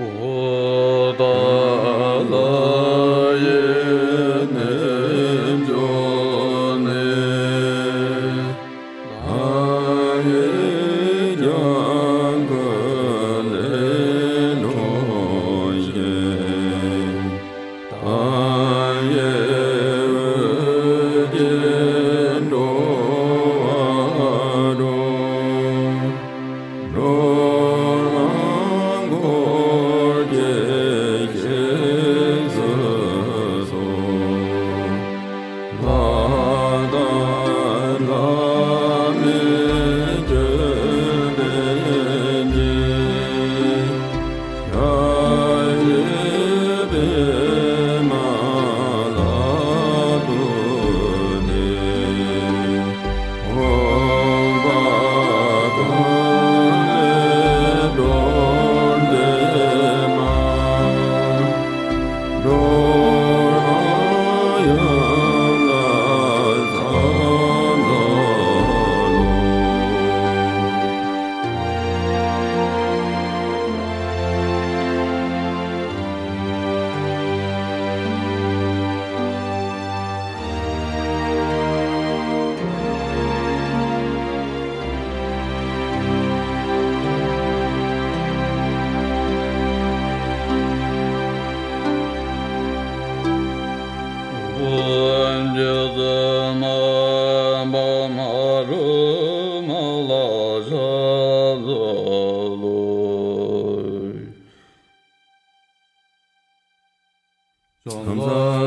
Ro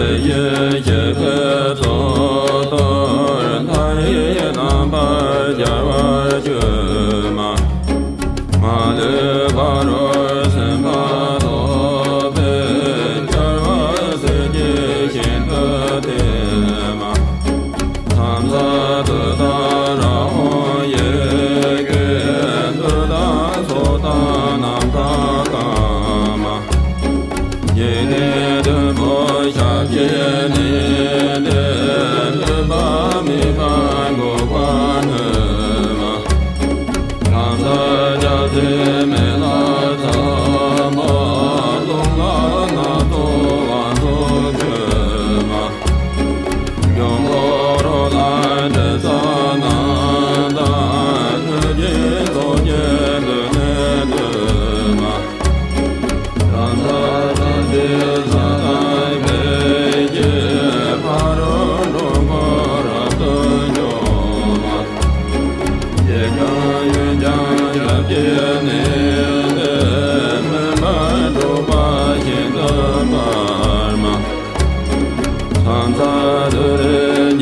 ye ye ye yardım.